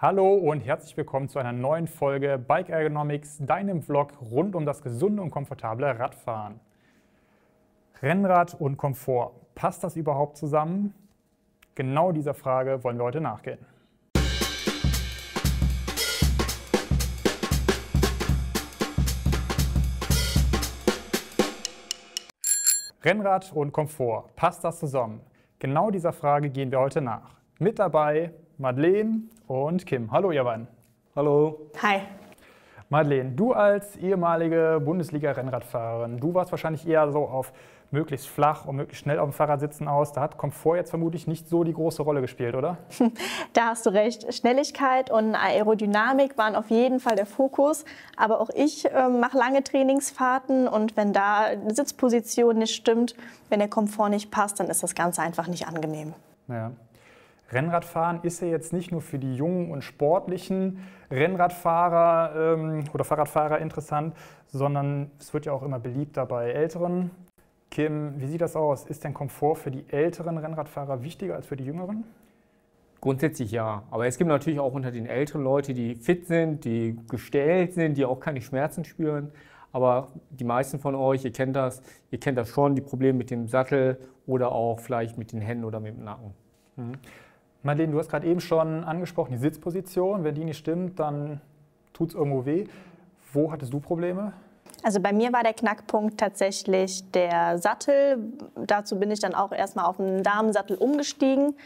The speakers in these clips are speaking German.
Hallo und herzlich willkommen zu einer neuen Folge Bike Ergonomics, deinem Vlog rund um das gesunde und komfortable Radfahren. Rennrad und Komfort, passt das überhaupt zusammen? Genau dieser Frage wollen wir heute nachgehen. Rennrad und Komfort, passt das zusammen? Genau dieser Frage gehen wir heute nach. Mit dabei Madeleine und Kim. Hallo ihr beiden. Hallo. Hi. Madeleine, du als ehemalige Bundesliga-Rennradfahrerin, du warst wahrscheinlich eher so auf möglichst flach und möglichst schnell auf dem Fahrrad sitzen aus. Da hat Komfort jetzt vermutlich nicht so die große Rolle gespielt, oder? Da hast du recht. Schnelligkeit und Aerodynamik waren auf jeden Fall der Fokus. Aber auch ich äh, mache lange Trainingsfahrten und wenn da die Sitzposition nicht stimmt, wenn der Komfort nicht passt, dann ist das Ganze einfach nicht angenehm. Ja. Rennradfahren ist ja jetzt nicht nur für die jungen und sportlichen Rennradfahrer ähm, oder Fahrradfahrer interessant, sondern es wird ja auch immer beliebter bei älteren. Kim, wie sieht das aus? Ist denn Komfort für die älteren Rennradfahrer wichtiger als für die jüngeren? Grundsätzlich ja, aber es gibt natürlich auch unter den älteren Leute, die fit sind, die gestellt sind, die auch keine Schmerzen spüren. Aber die meisten von euch, ihr kennt das, ihr kennt das schon, die Probleme mit dem Sattel oder auch vielleicht mit den Händen oder mit dem Nacken. Mhm. Madeleine, du hast gerade eben schon angesprochen, die Sitzposition. Wenn die nicht stimmt, dann tut es irgendwo weh. Wo hattest du Probleme? Also bei mir war der Knackpunkt tatsächlich der Sattel. Dazu bin ich dann auch erstmal auf einen Damensattel umgestiegen.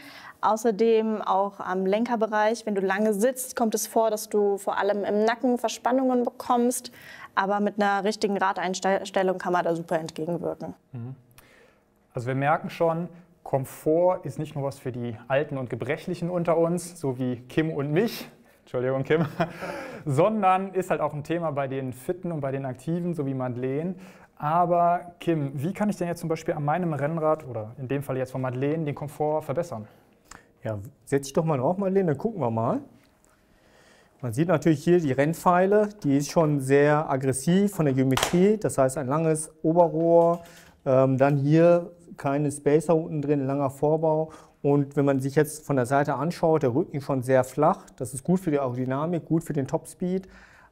Außerdem auch am Lenkerbereich, wenn du lange sitzt, kommt es vor, dass du vor allem im Nacken Verspannungen bekommst. Aber mit einer richtigen Radeinstellung kann man da super entgegenwirken. Mhm. Also wir merken schon, Komfort ist nicht nur was für die Alten und Gebrechlichen unter uns, so wie Kim und mich, Entschuldigung Kim, sondern ist halt auch ein Thema bei den Fitten und bei den Aktiven, so wie Madeleine. Aber Kim, wie kann ich denn jetzt zum Beispiel an meinem Rennrad oder in dem Fall jetzt von Madeleine den Komfort verbessern? Ja, setz dich doch mal drauf, Madeleine, dann gucken wir mal. Man sieht natürlich hier die Rennpfeile, die ist schon sehr aggressiv von der Geometrie, das heißt ein langes Oberrohr, ähm, dann hier keine Spacer unten drin, langer Vorbau. Und wenn man sich jetzt von der Seite anschaut, der Rücken schon sehr flach. Das ist gut für die Aerodynamik, gut für den Topspeed.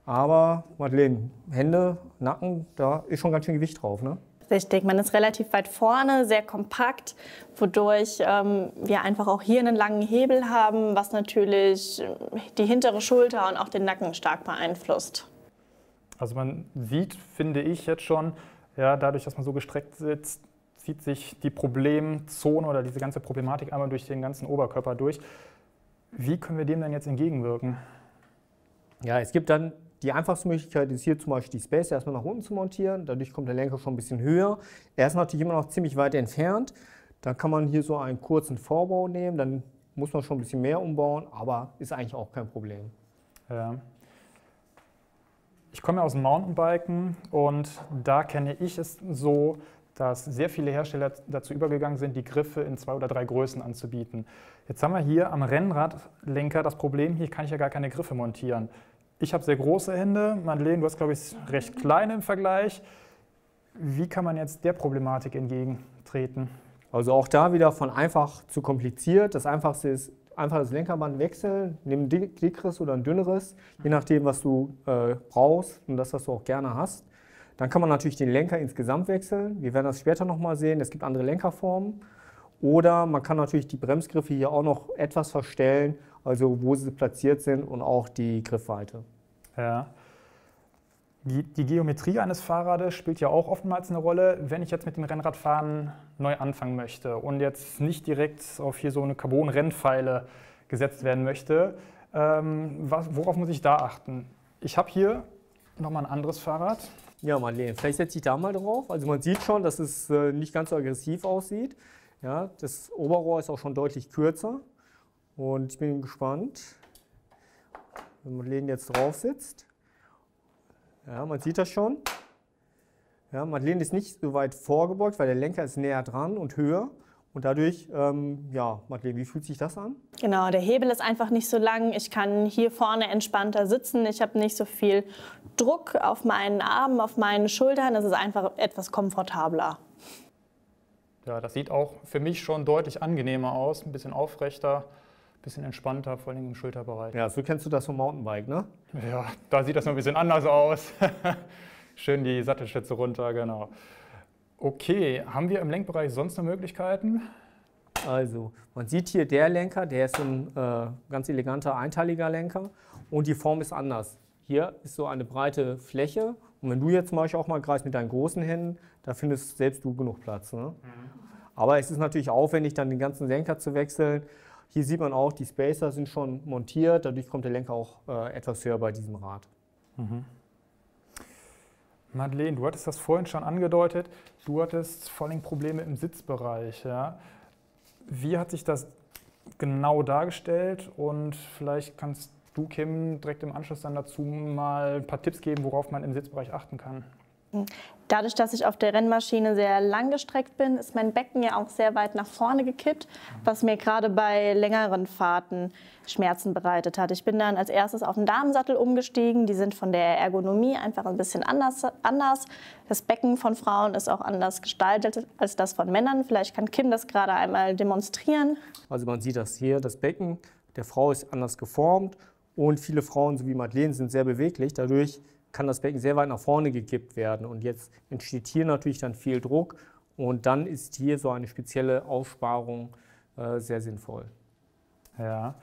Aber Madeleine, Hände, Nacken, da ist schon ganz schön Gewicht drauf, ne? Richtig, man ist relativ weit vorne, sehr kompakt, wodurch ähm, wir einfach auch hier einen langen Hebel haben, was natürlich die hintere Schulter und auch den Nacken stark beeinflusst. Also man sieht, finde ich jetzt schon, ja, dadurch, dass man so gestreckt sitzt, zieht sich die Problemzone oder diese ganze Problematik einmal durch den ganzen Oberkörper durch. Wie können wir dem denn jetzt entgegenwirken? Ja, es gibt dann die einfachste Möglichkeit, ist hier zum Beispiel die Space erstmal nach unten zu montieren. Dadurch kommt der Lenker schon ein bisschen höher. Er ist natürlich immer noch ziemlich weit entfernt. Dann kann man hier so einen kurzen Vorbau nehmen. Dann muss man schon ein bisschen mehr umbauen, aber ist eigentlich auch kein Problem. Ja. Ich komme ja aus dem Mountainbiken und da kenne ich es so, dass sehr viele Hersteller dazu übergegangen sind, die Griffe in zwei oder drei Größen anzubieten. Jetzt haben wir hier am Rennradlenker das Problem, hier kann ich ja gar keine Griffe montieren. Ich habe sehr große Hände, Madeleine, du hast, glaube ich, recht kleine im Vergleich. Wie kann man jetzt der Problematik entgegentreten? Also auch da wieder von einfach zu kompliziert. Das Einfachste ist einfach das Lenkerband wechseln, nimm ein dickeres oder ein dünneres, je nachdem, was du äh, brauchst und das, was du auch gerne hast. Dann kann man natürlich den Lenker insgesamt wechseln. Wir werden das später nochmal sehen. Es gibt andere Lenkerformen. Oder man kann natürlich die Bremsgriffe hier auch noch etwas verstellen, also wo sie platziert sind und auch die Griffweite. Ja. Die, Geometrie eines Fahrrades spielt ja auch oftmals eine Rolle, wenn ich jetzt mit dem Rennradfahren neu anfangen möchte und jetzt nicht direkt auf hier so eine Carbon-Rennpfeile gesetzt werden möchte. Ähm, was, worauf muss ich da achten? Ich habe hier nochmal ein anderes Fahrrad. Ja, Marlene, vielleicht setze ich da mal drauf. Also man sieht schon, dass es äh, nicht ganz so aggressiv aussieht. Ja, das Oberrohr ist auch schon deutlich kürzer. Und ich bin gespannt, wenn Madeleine jetzt drauf sitzt. Ja, man sieht das schon. Ja, Madeleine ist nicht so weit vorgebeugt, weil der Lenker ist näher dran und höher. Und dadurch, ähm, ja, Madeleine, wie fühlt sich das an? Genau, der Hebel ist einfach nicht so lang. Ich kann hier vorne entspannter sitzen. Ich habe nicht so viel Druck auf meinen Armen, auf meinen Schultern. Es ist einfach etwas komfortabler. Ja, das sieht auch für mich schon deutlich angenehmer aus, ein bisschen aufrechter. bisschen entspannter, vor allem im Schulterbereich. Ja, so kennst du das vom Mountainbike, ne? Ja, da sieht das noch ein bisschen anders aus. Schön die Sattelstütze runter, genau. Okay, haben wir im Lenkbereich sonst noch Möglichkeiten? Also, man sieht hier der Lenker, der ist ein äh, ganz eleganter einteiliger Lenker und die Form ist anders. Hier ist so eine breite Fläche und wenn du jetzt zum Beispiel auch mal greifst mit deinen großen Händen, da findest selbst du genug Platz. Ne? Mhm. Aber es ist natürlich aufwendig, dann den ganzen Lenker zu wechseln. Hier sieht man auch, die Spacer sind schon montiert, dadurch kommt der Lenker auch äh, etwas höher bei diesem Rad. Mhm. Madeleine, du hattest das vorhin schon angedeutet, du hattest vor allem Probleme im Sitzbereich. Ja? Wie hat sich das genau dargestellt und vielleicht kannst du, Kim, direkt im Anschluss dann dazu mal ein paar Tipps geben, worauf man im Sitzbereich achten kann? Dadurch, dass ich auf der Rennmaschine sehr lang gestreckt bin, ist mein Becken ja auch sehr weit nach vorne gekippt, was mir gerade bei längeren Fahrten Schmerzen bereitet hat. Ich bin dann als erstes auf den Damensattel umgestiegen. Die sind von der Ergonomie einfach ein bisschen anders. anders. Das Becken von Frauen ist auch anders gestaltet als das von Männern. Vielleicht kann Kim das gerade einmal demonstrieren. Also man sieht das hier, das Becken der Frau ist anders geformt und viele Frauen, so wie Madeleine, sind sehr beweglich. Dadurch kann das Becken sehr weit nach vorne gekippt werden. Und jetzt entsteht hier natürlich dann viel Druck und dann ist hier so eine spezielle Aussparung äh, sehr sinnvoll. Ja,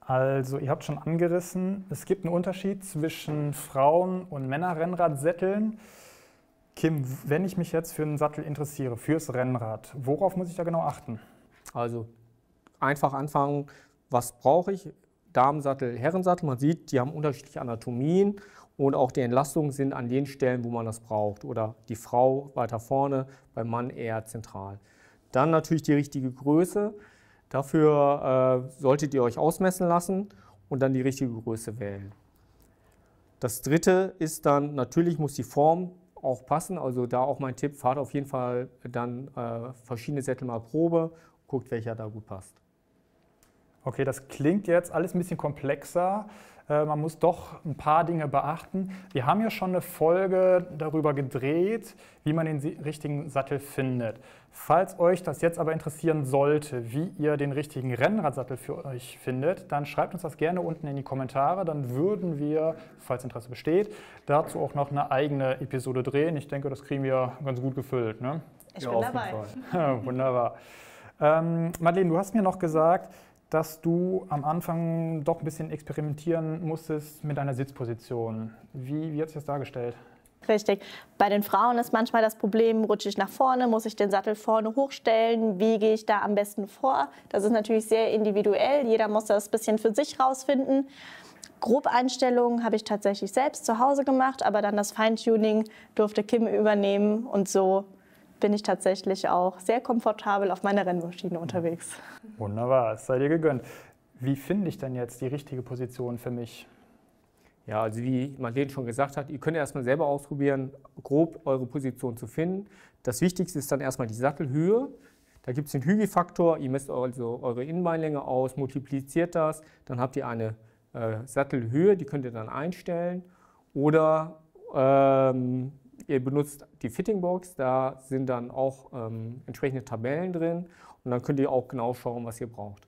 also ihr habt schon angerissen, es gibt einen Unterschied zwischen Frauen- und Männerrennradsätteln. Kim, wenn ich mich jetzt für einen Sattel interessiere, fürs Rennrad, worauf muss ich da genau achten? Also einfach anfangen, was brauche ich? Damensattel, Herrensattel. Man sieht, die haben unterschiedliche Anatomien und auch die Entlastungen sind an den Stellen, wo man das braucht. Oder die Frau weiter vorne, beim Mann eher zentral. Dann natürlich die richtige Größe. Dafür äh, solltet ihr euch ausmessen lassen und dann die richtige Größe wählen. Das dritte ist dann, natürlich muss die Form auch passen. Also da auch mein Tipp, fahrt auf jeden Fall dann äh, verschiedene Sättel mal Probe, guckt, welcher da gut passt. Okay, das klingt jetzt alles ein bisschen komplexer. Äh, man muss doch ein paar Dinge beachten. Wir haben ja schon eine Folge darüber gedreht, wie man den richtigen Sattel findet. Falls euch das jetzt aber interessieren sollte, wie ihr den richtigen Rennradsattel für euch findet, dann schreibt uns das gerne unten in die Kommentare. Dann würden wir, falls Interesse besteht, dazu auch noch eine eigene Episode drehen. Ich denke, das kriegen wir ganz gut gefüllt. Ne? Ich ja, bin dabei. Wunderbar. Ähm, Madeleine, du hast mir noch gesagt, dass du am Anfang doch ein bisschen experimentieren musstest mit deiner Sitzposition. Wie, wie hat sich das dargestellt? Richtig. Bei den Frauen ist manchmal das Problem, rutsche ich nach vorne, muss ich den Sattel vorne hochstellen, wie gehe ich da am besten vor? Das ist natürlich sehr individuell, jeder muss das ein bisschen für sich rausfinden. Grobeinstellungen habe ich tatsächlich selbst zu Hause gemacht, aber dann das Feintuning durfte Kim übernehmen und so bin ich tatsächlich auch sehr komfortabel auf meiner Rennmaschine unterwegs. Wunderbar, es sei dir gegönnt. Wie finde ich denn jetzt die richtige Position für mich? Ja, also wie Marlene schon gesagt hat, ihr könnt erstmal selber ausprobieren, grob eure Position zu finden. Das Wichtigste ist dann erstmal die Sattelhöhe. Da gibt es den Hügelfaktor, ihr messt also eure Innenbeinlänge aus, multipliziert das, dann habt ihr eine äh, Sattelhöhe, die könnt ihr dann einstellen. Oder ähm, Ihr benutzt die Fittingbox, da sind dann auch ähm, entsprechende Tabellen drin und dann könnt ihr auch genau schauen, was ihr braucht.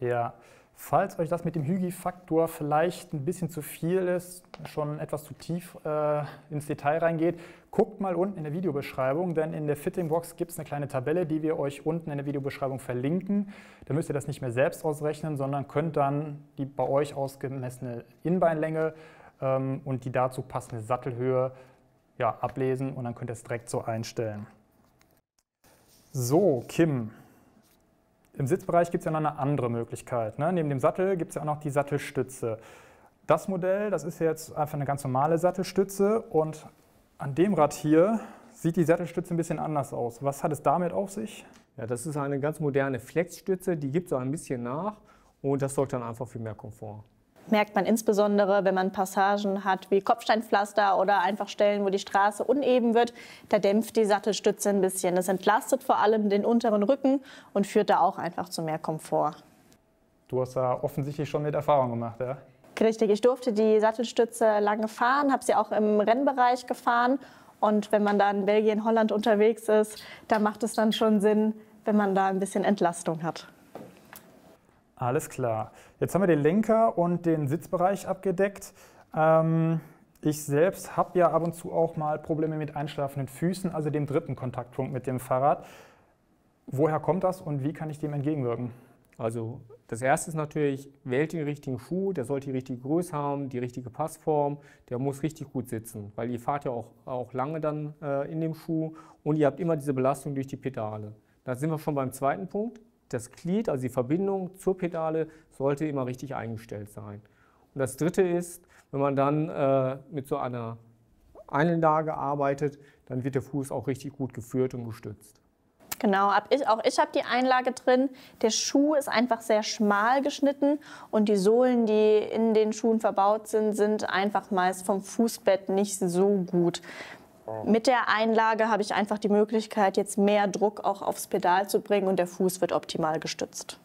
Ja, falls euch das mit dem Hygi-Faktor vielleicht ein bisschen zu viel ist, schon etwas zu tief äh, ins Detail reingeht, guckt mal unten in der Videobeschreibung, denn in der Fittingbox gibt es eine kleine Tabelle, die wir euch unten in der Videobeschreibung verlinken. Da müsst ihr das nicht mehr selbst ausrechnen, sondern könnt dann die bei euch ausgemessene Innenbeinlänge ähm, und die dazu passende Sattelhöhe ja, ablesen und dann könnt ihr es direkt so einstellen. So, Kim. Im Sitzbereich gibt es ja noch eine andere Möglichkeit. Ne? Neben dem Sattel gibt es ja auch noch die Sattelstütze. Das Modell, das ist jetzt einfach eine ganz normale Sattelstütze und an dem Rad hier sieht die Sattelstütze ein bisschen anders aus. Was hat es damit auf sich? Ja, das ist eine ganz moderne Flexstütze, die gibt so ein bisschen nach und das sorgt dann einfach für mehr Komfort merkt man insbesondere, wenn man Passagen hat wie Kopfsteinpflaster oder einfach Stellen, wo die Straße uneben wird. Da dämpft die Sattelstütze ein bisschen. Das entlastet vor allem den unteren Rücken und führt da auch einfach zu mehr Komfort. Du hast da offensichtlich schon mit Erfahrung gemacht, ja? Richtig, ich durfte die Sattelstütze lange fahren, habe sie auch im Rennbereich gefahren. Und wenn man da in Belgien, Holland unterwegs ist, da macht es dann schon Sinn, wenn man da ein bisschen Entlastung hat. Alles klar. Jetzt haben wir den Lenker und den Sitzbereich abgedeckt. Ähm, ich selbst habe ja ab und zu auch mal Probleme mit einschlafenden Füßen, also dem dritten Kontaktpunkt mit dem Fahrrad. Woher kommt das und wie kann ich dem entgegenwirken? Also das erste ist natürlich, wählt den richtigen Schuh, der sollte die richtige Größe haben, die richtige Passform, der muss richtig gut sitzen, weil ihr fahrt ja auch, auch lange dann äh, in dem Schuh und ihr habt immer diese Belastung durch die Pedale. Da sind wir schon beim zweiten Punkt. Das Glied, also die Verbindung zur Pedale, sollte immer richtig eingestellt sein. Und das dritte ist, wenn man dann äh, mit so einer Einlage arbeitet, dann wird der Fuß auch richtig gut geführt und gestützt. Genau, ich, auch ich habe die Einlage drin. Der Schuh ist einfach sehr schmal geschnitten und die Sohlen, die in den Schuhen verbaut sind, sind einfach meist vom Fußbett nicht so gut. Mit der Einlage habe ich einfach die Möglichkeit, jetzt mehr Druck auch aufs Pedal zu bringen und der Fuß wird optimal gestützt.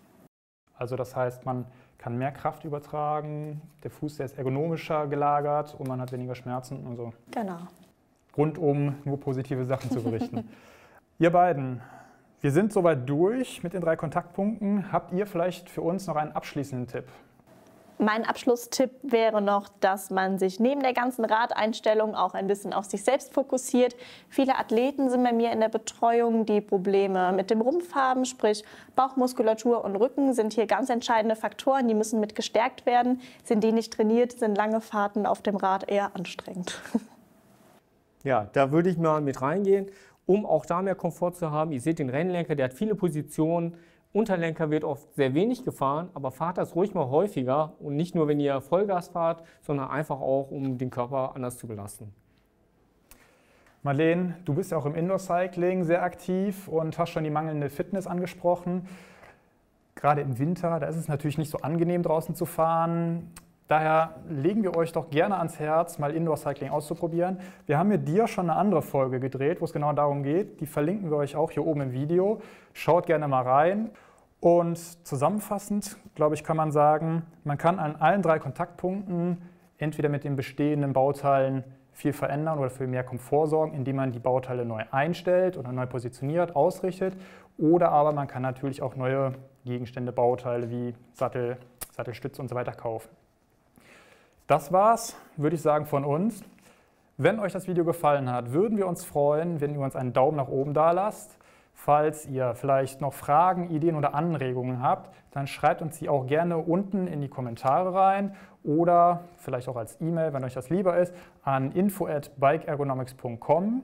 Also das heißt, man kann mehr Kraft übertragen, der Fuß der ist ergonomischer gelagert und man hat weniger Schmerzen und so. Genau. Rundum nur positive Sachen zu berichten. Ihr beiden, wir sind soweit durch mit den drei Kontaktpunkten. Habt ihr vielleicht für uns noch einen abschließenden Tipp? Mein Abschlusstipp wäre noch, dass man sich neben der ganzen Radeinstellung auch ein bisschen auf sich selbst fokussiert. Viele Athleten sind bei mir in der Betreuung, die Probleme mit dem Rumpf haben, sprich Bauchmuskulatur und Rücken sind hier ganz entscheidende Faktoren, die müssen mit gestärkt werden. Sind die nicht trainiert, sind lange Fahrten auf dem Rad eher anstrengend. Ja, da würde ich mal mit reingehen, um auch da mehr Komfort zu haben. Ihr seht den Rennlenker, der hat viele Positionen. Unterlenker wird oft sehr wenig gefahren, aber fahrt das ruhig mal häufiger und nicht nur, wenn ihr Vollgas fahrt, sondern einfach auch, um den Körper anders zu belasten. Marlene, du bist ja auch im Indoor-Cycling sehr aktiv und hast schon die mangelnde Fitness angesprochen. Gerade im Winter, da ist es natürlich nicht so angenehm draußen zu fahren. Daher legen wir euch doch gerne ans Herz, mal Indoor-Cycling auszuprobieren. Wir haben mit dir schon eine andere Folge gedreht, wo es genau darum geht. Die verlinken wir euch auch hier oben im Video. Schaut gerne mal rein. Und zusammenfassend, glaube ich, kann man sagen, man kann an allen drei Kontaktpunkten entweder mit den bestehenden Bauteilen viel verändern oder für mehr Komfort sorgen, indem man die Bauteile neu einstellt oder neu positioniert, ausrichtet. Oder aber man kann natürlich auch neue Gegenstände, Bauteile wie Sattel, Sattelstütze und so weiter kaufen. Das war's, würde ich sagen, von uns. Wenn euch das Video gefallen hat, würden wir uns freuen, wenn ihr uns einen Daumen nach oben da lasst. Falls ihr vielleicht noch Fragen, Ideen oder Anregungen habt, dann schreibt uns die auch gerne unten in die Kommentare rein oder vielleicht auch als E-Mail, wenn euch das lieber ist, an info@bikeergonomics.com.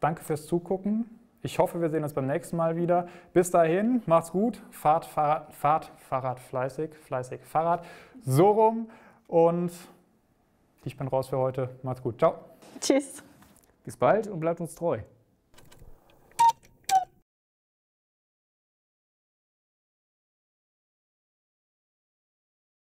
Danke fürs Zugucken. Ich hoffe, wir sehen uns beim nächsten Mal wieder. Bis dahin, macht's gut, fahrt Fahrrad, fahrt Fahrrad fleißig, fleißig Fahrrad, so rum. Und ich bin raus für heute. Macht's gut. Ciao. Tschüss. Bis bald und bleibt uns treu.